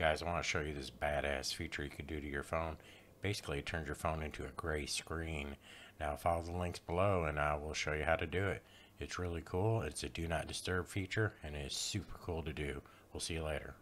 Guys, I want to show you this badass feature you can do to your phone. Basically, it turns your phone into a gray screen. Now, follow the links below and I will show you how to do it. It's really cool. It's a do not disturb feature and it is super cool to do. We'll see you later.